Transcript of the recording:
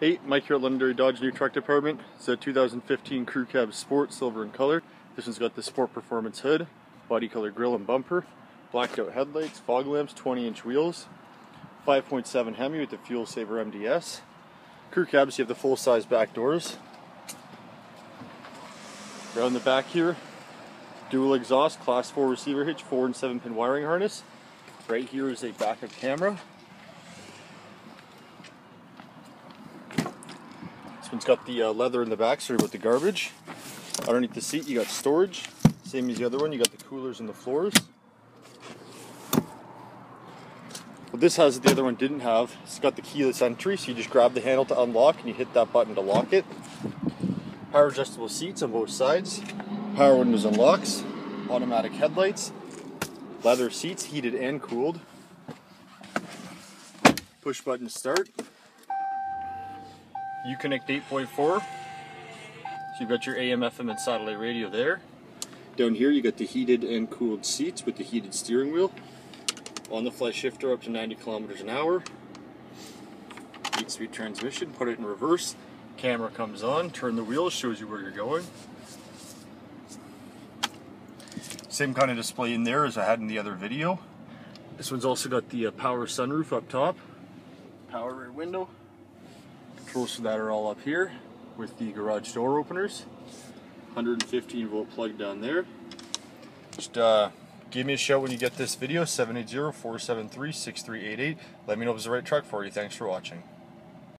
Hey, Mike here at Londonderry Dodge New Truck Department. It's a 2015 Crew Cab Sport, silver in color. This one's got the Sport Performance hood, body color grille and bumper, blacked out headlights, fog lamps, 20 inch wheels, 5.7 Hemi with the Fuel Saver MDS. Crew cabs, you have the full size back doors. Around the back here, dual exhaust, class 4 receiver hitch, 4 and 7 pin wiring harness. Right here is a backup camera. This one's got the uh, leather in the back, sorry about the garbage. Underneath the seat, you got storage. Same as the other one, you got the coolers and the floors. What this has that the other one didn't have, it's got the keyless entry, so you just grab the handle to unlock and you hit that button to lock it. Power adjustable seats on both sides, power windows and locks, automatic headlights, leather seats, heated and cooled, push button start, Uconnect 8.4. So you've got your AM, FM, and satellite radio there. Down here you got the heated and cooled seats with the heated steering wheel. On the fly shifter up to 90 kilometers an hour. 8-speed transmission, put it in reverse. Camera comes on, turn the wheel, shows you where you're going. Same kind of display in there as I had in the other video. This one's also got the uh, power sunroof up top. Power rear window. Controls for that are all up here with the garage door openers. 115 volt plug down there. Just uh, give me a shout when you get this video, 780-473-6388. Let me know if it's the right truck for you. Thanks for watching.